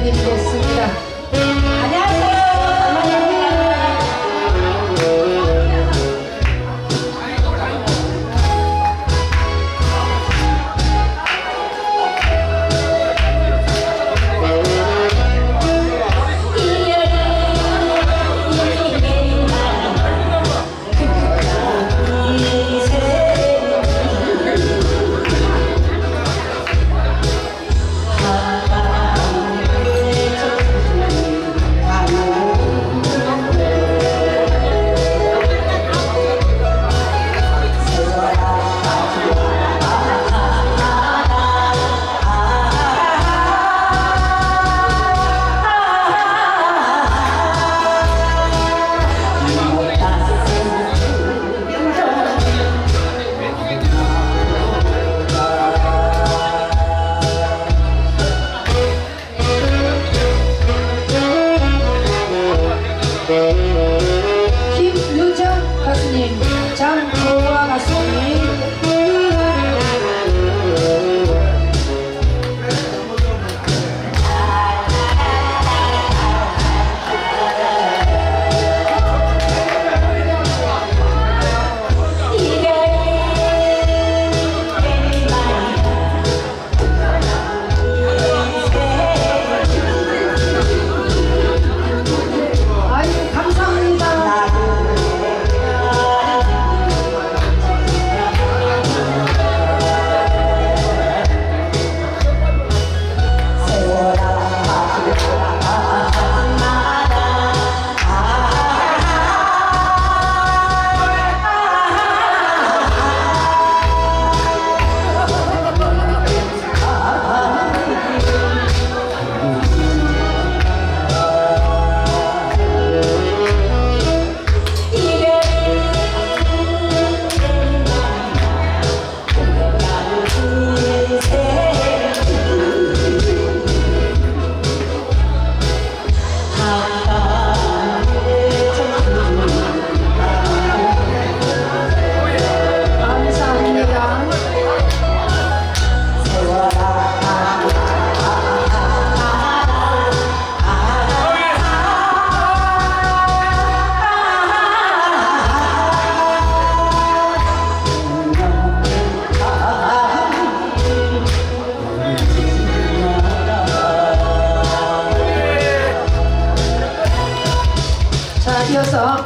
benedicência. 주셔서